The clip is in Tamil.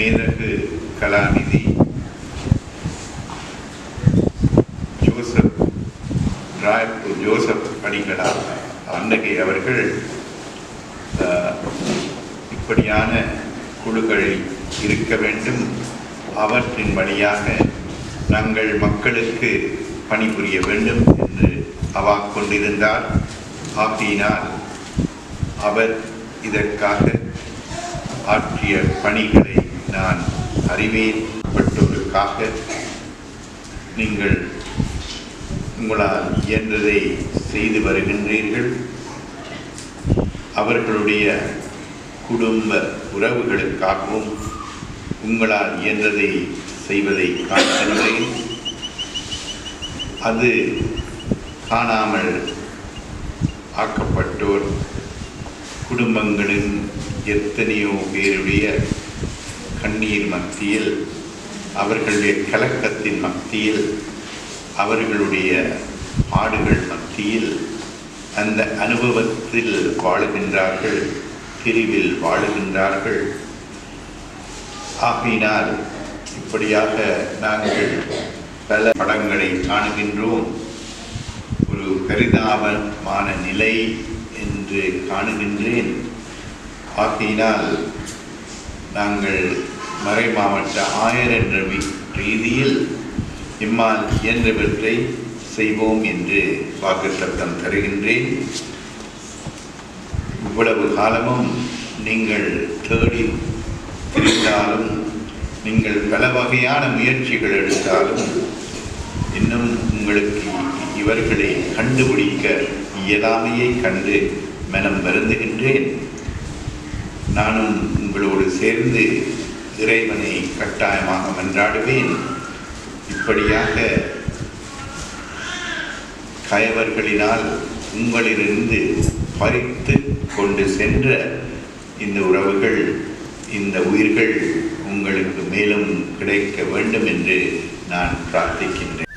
மேதகு கலாநிதி ஜோசப் ராய்பூர் ஜோசப் அடிகளா அன்னகை அவர்கள் இப்படியான குழுக்கள் இருக்க வேண்டும். அவற்றின் வழியாக நாங்கள் மக்களுக்கு பணிபுரிய வேண்டும் என்று அவா கொண்டிருந்தார். ஆகையினால் அவர் இதற்காக ஆற்றிய பணிகளை அறிவியப்பட்டோருக்காக நீங்கள் உங்களால் இயன்றதை செய்து வருகின்றீர்கள். அவர்களுடைய குடும்ப உறவுகளுக்காகவும் உங்களால் இயன்றதை செய்வதை காண்கின்றேன் அது காணாமல் ஆக்கப்பட்டோர் குடும்பங்களின் எத்தனையோ பேருடைய கண்ணீர் மத்தியில் அவர்களுடைய கலக்கத்தின் மத்தியில் அவர்களுடைய பாடுகள் மத்தியில் அந்த அனுபவத்தில் வாழுகின்றார்கள் பிரிவில் வாழுகின்றார்கள். ஆகையினால் இப்படியாக நாங்கள் பல படங்களை காணுகின்றோம். ஒரு பரிதாபமான நிலை என்று காணுகின்றேன். ஆகையினால் நாங்கள் மறை மாவட்ட ஆயர் என்ற ரீதியில் இம்மால் இயன்றவற்றை செய்வோம் என்று வாக்குத்தத்தம் தருகின்றேன். இவ்வளவு காலமும் நீங்கள் தேடி திரிந்தாலும் நீங்கள் பல வகையான முயற்சிகள் எடுத்தாலும் இன்னும் உங்களுக்கு இவர்களை கண்டுபிடிக்க இயலாமையை கண்டு மனம் வருந்துகின்றேன். நானும் உங்களோடு சேர்ந்து இறைவனை கட்டாயமாக மன்றாடுவேன். இப்படியாக கயவர்களினால் உங்களிலிருந்து பறித்து கொண்டு சென்ற இந்த உறவுகள் இந்த உயிர்கள் உங்களுக்கு மேலும் கிடைக்க வேண்டும் என்று நான் பிரார்த்திக்கின்றேன்.